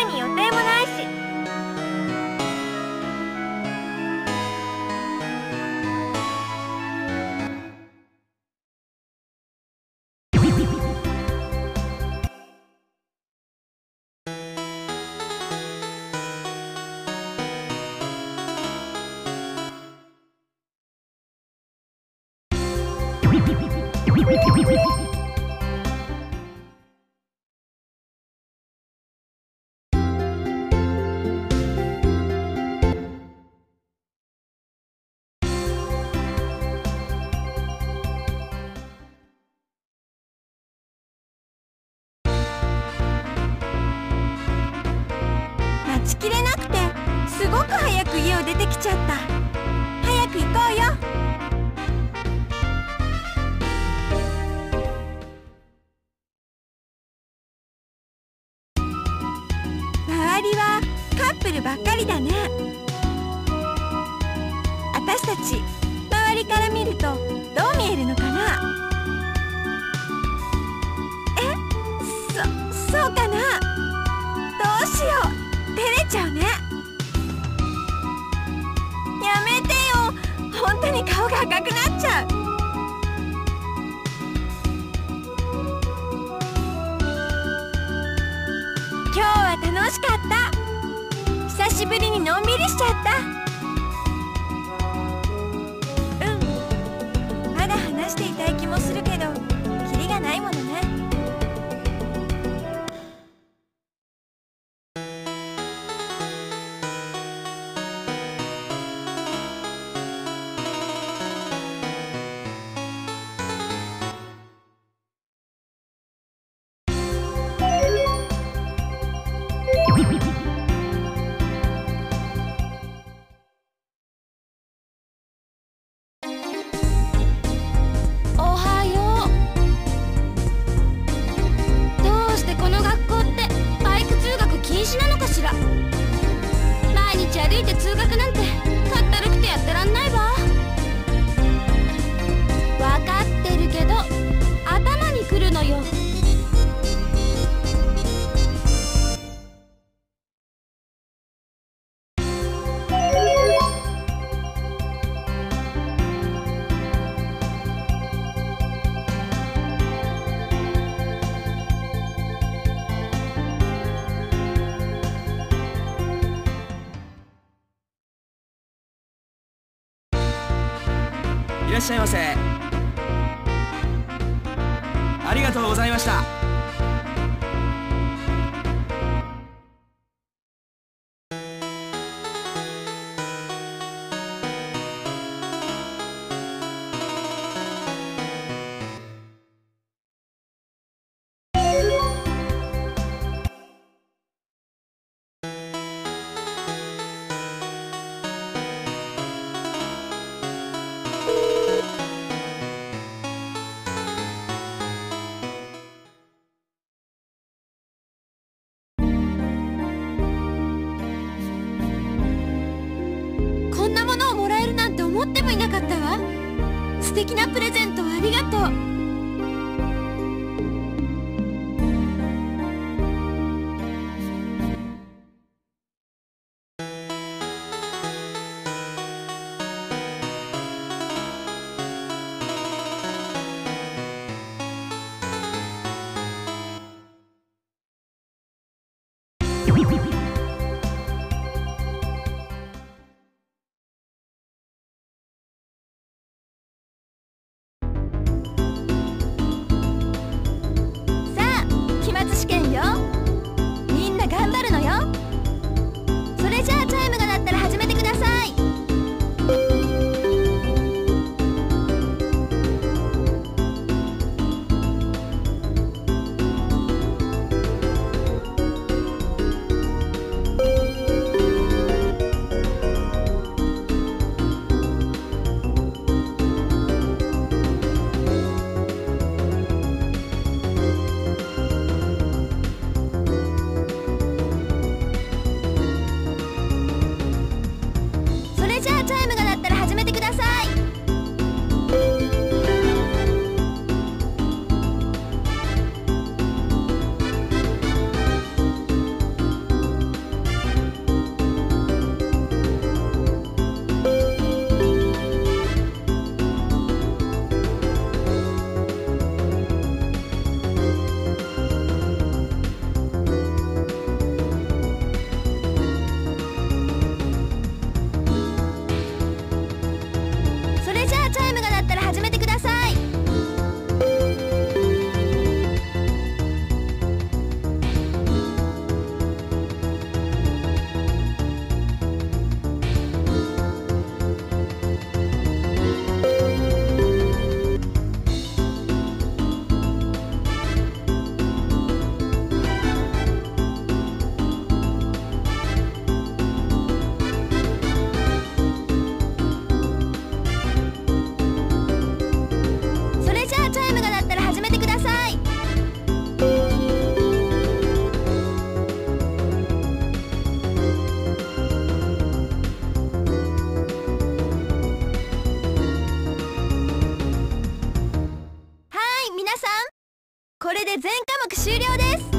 特に予定もないきれなくてすごく早く家を出てきちゃった。早く行こうよ。周りはカップルばっかりだね。高くなっちゃう。今日は楽しかった。久しぶりにのんびりしちゃった。らっしゃいませ。ありがとうございました。素敵なプレゼントありがとう。これで全科目終了です。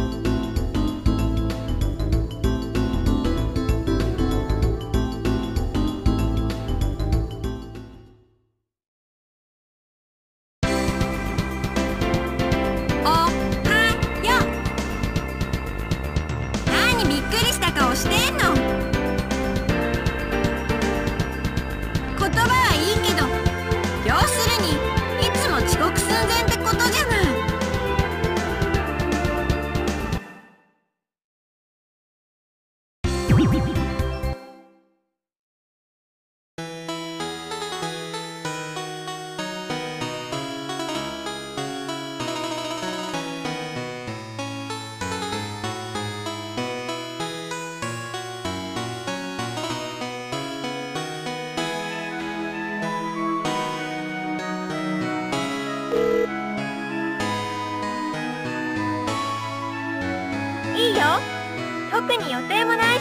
特に予定もない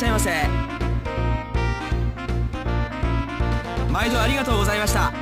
しゃいませ。毎度ありがとうございました。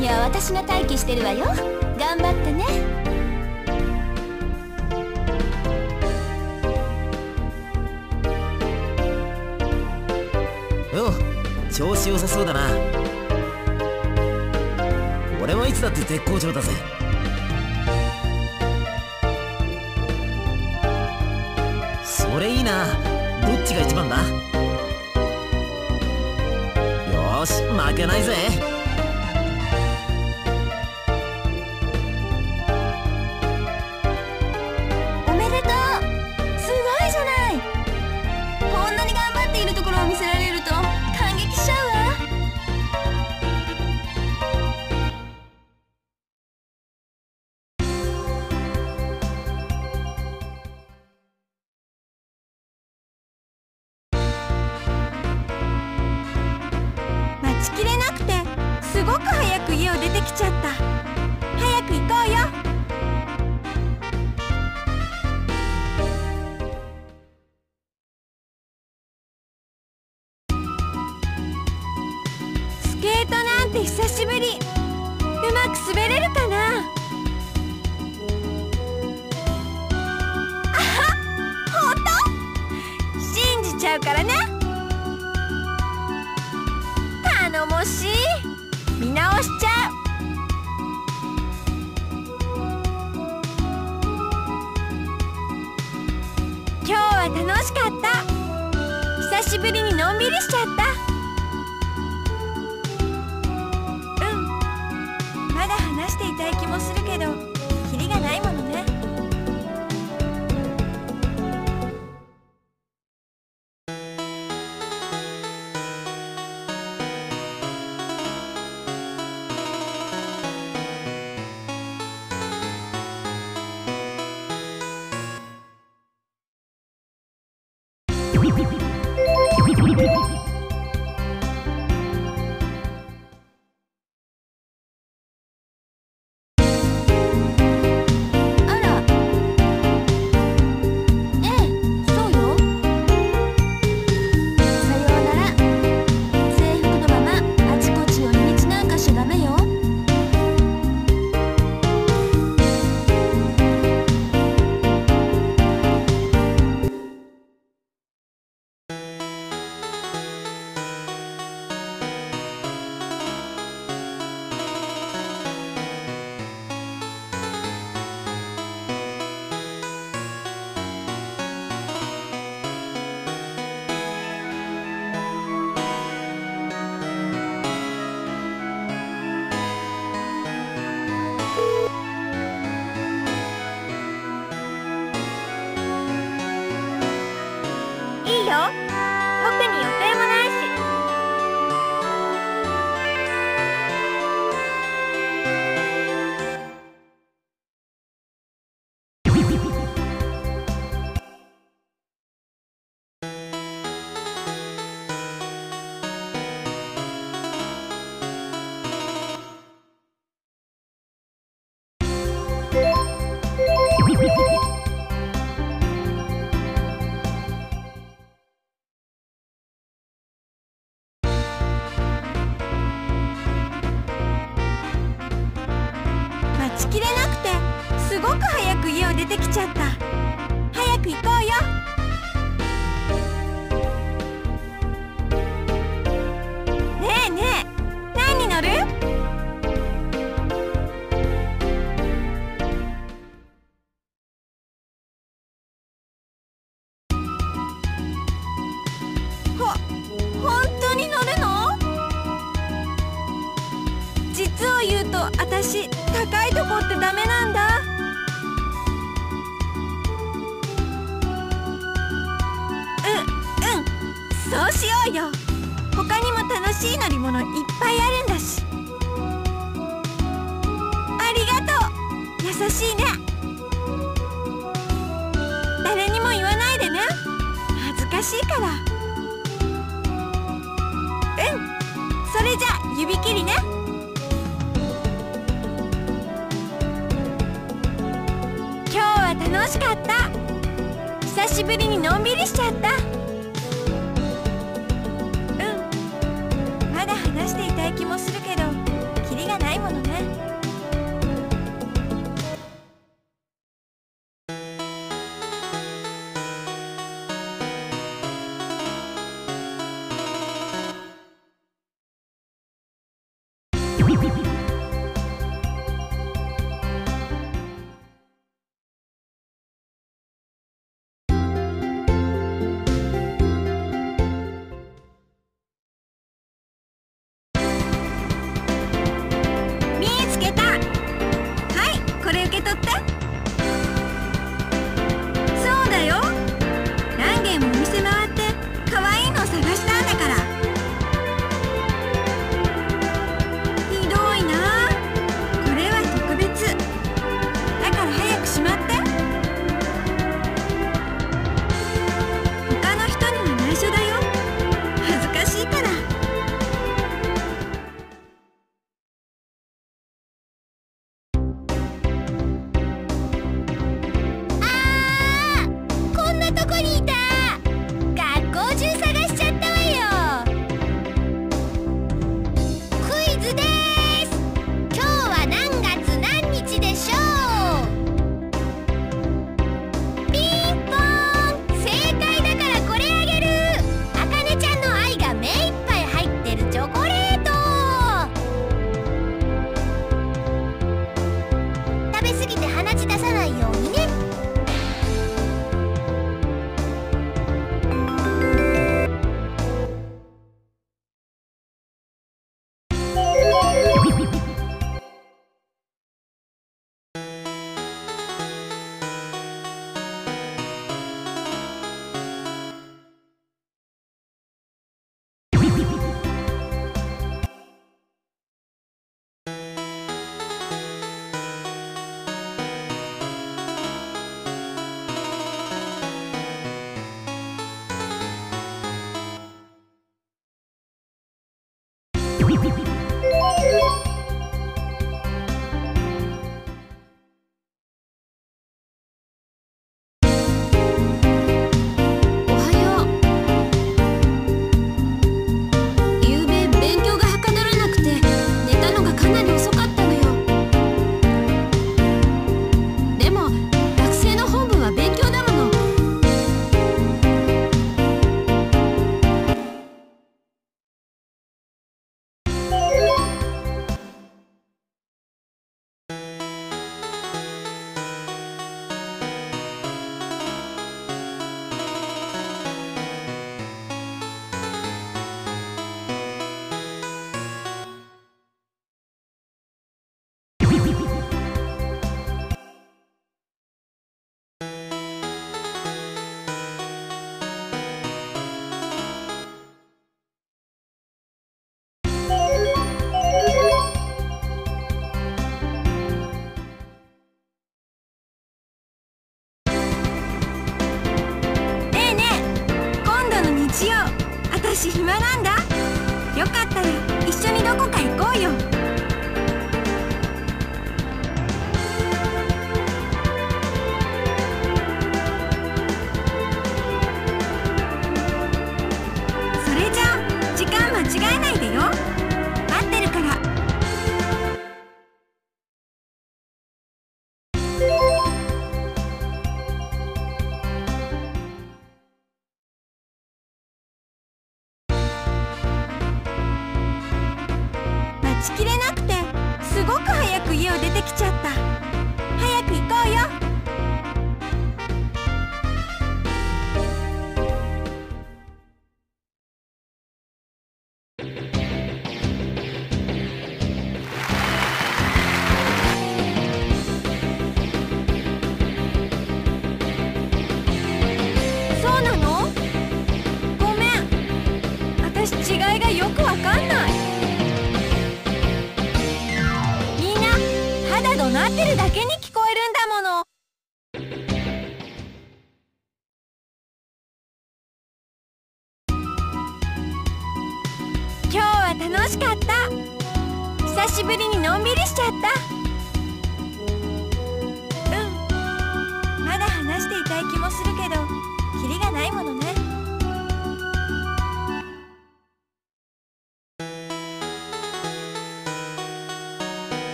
には私が待機してるわよ。頑張ってね。おう調子良さそうだな。俺もいつだって絶好調だぜ。それいいな。どっちが一番だ？よし負けないぜ。ートなんて久しぶり。うまく滑れるかな？あはほん信じちゃうからね。頼もしい。見直しちゃう。今日は楽しかった。久しぶりにのんびりしちゃった。ていたい気もするけどキリがないものねフフフ。しい乗り物いっぱいあるんだし。ありがとう。優しいね。誰にも言わないでね。恥ずかしいから。うん。それじゃ指切りね。今日は楽しかった。久しぶりにのんびりしちゃった。た気もする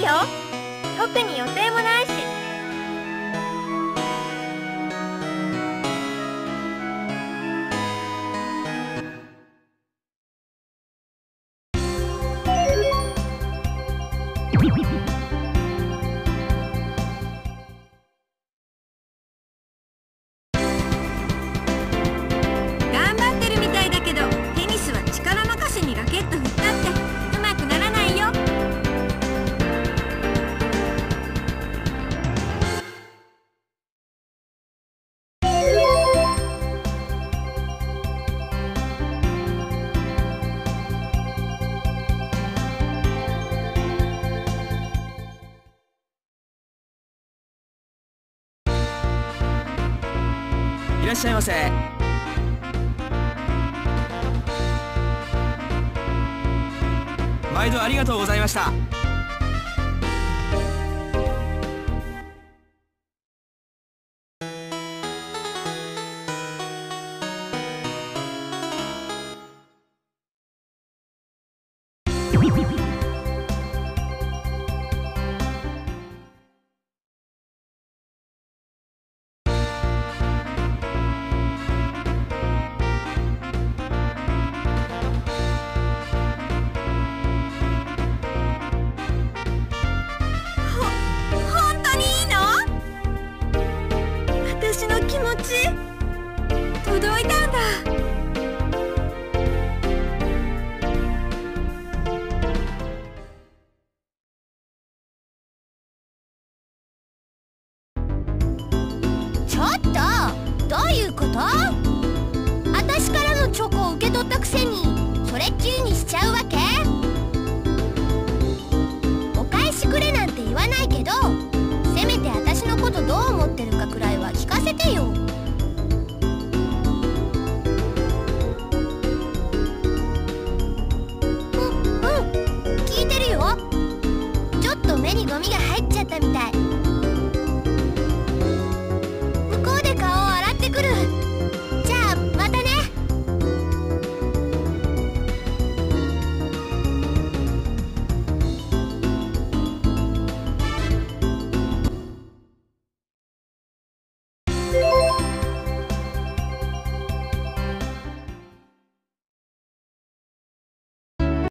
よ。特に予定もないしゃいませ。毎度ありがとうございました。